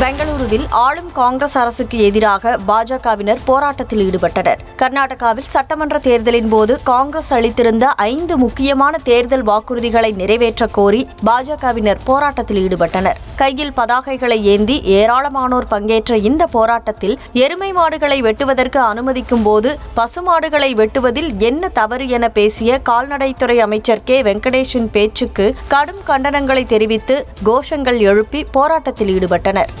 பெங்களூருவில் ஆளும் காங்கிரஸ் அரசுக்கு எதிராக பாஜகவினர் போராட்டத்தில் ஈடுபட்டனர். கர்நாடகாவில் சட்டமன்ற தேர்தலின் போது காங்கிரஸ் அளித்திருந்த ஐந்து முக்கியமான தேர்தல் வாக்குறுதிகளை நிறைவேற்ற கோரி பாஜகவினர் போராட்டத்தில் ஈடுபட்டனர். கையில் பதாகைகளை ஏந்தி ஏராளமானோர் பங்கேற்ற இந்த போராட்டத்தில் எருமை மாடுகளை வெட்டுவதற்கு அனுமதிக்கும் போது பசுமாடுகளை வெட்டுவதில் என்ன தவறு என பேசிய கால்நடைத்துறை அமைச்சர் கே. வெங்கடேஷின் பேச்சுக்கு கடும் கண்டனங்களை தெரிவித்து கோஷங்கள் எழுப்பி போராட்டத்தில் ஈடுபட்டனர்.